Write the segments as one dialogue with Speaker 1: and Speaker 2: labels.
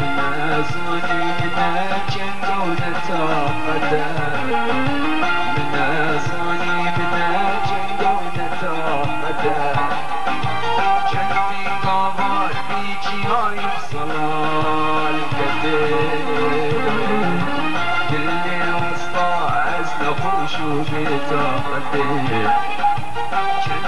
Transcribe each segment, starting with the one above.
Speaker 1: من أزوني من جنقونة قدم من أزوني من جنقونة قدم جنبي قمر بيجي هاي صلال كثير كل وسطى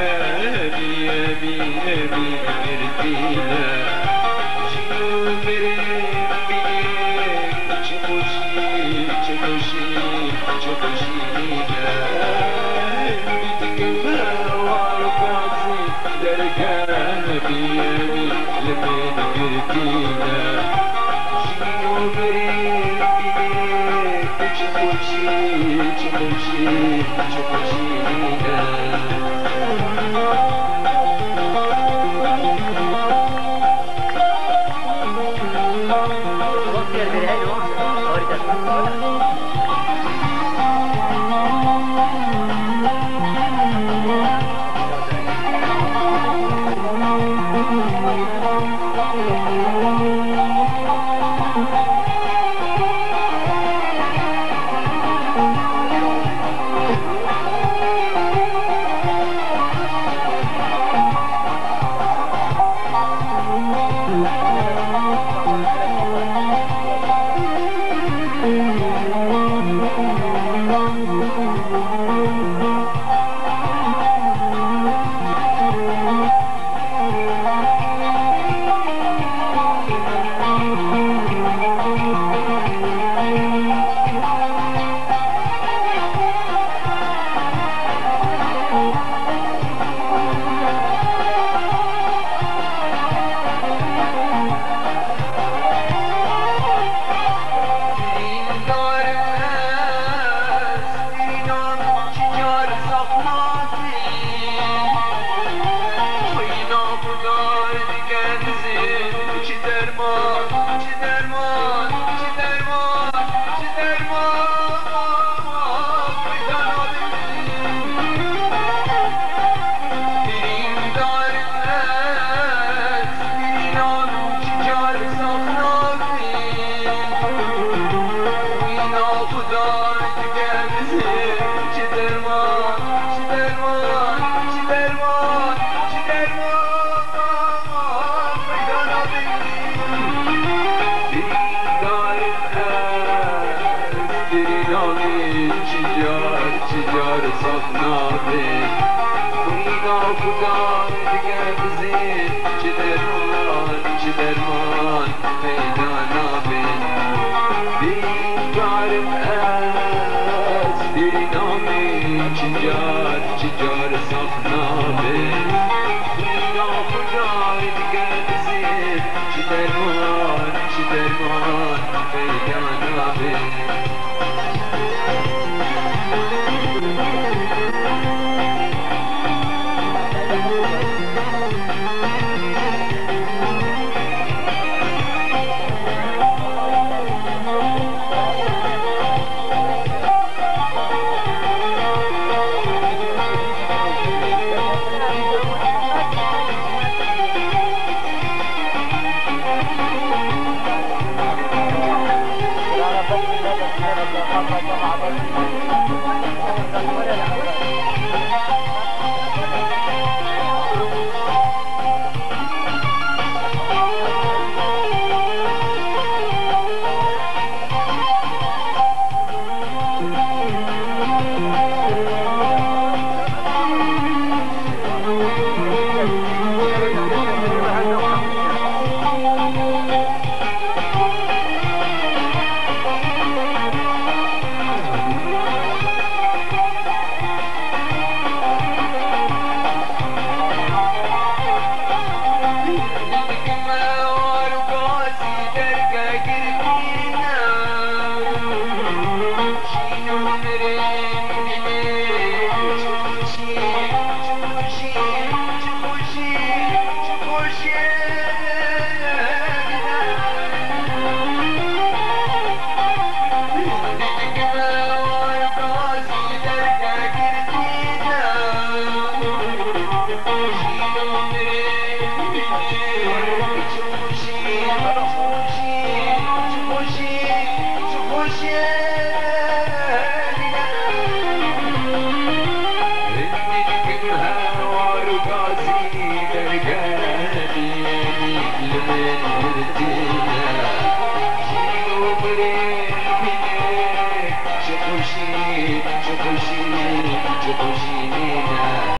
Speaker 1: عزنا خوش وبيتقدم جنبي قمر بيجي هاي صلال كثير كل وسطى عزنا خوش وبيتقدم
Speaker 2: Thank you.
Speaker 1: どうぞ。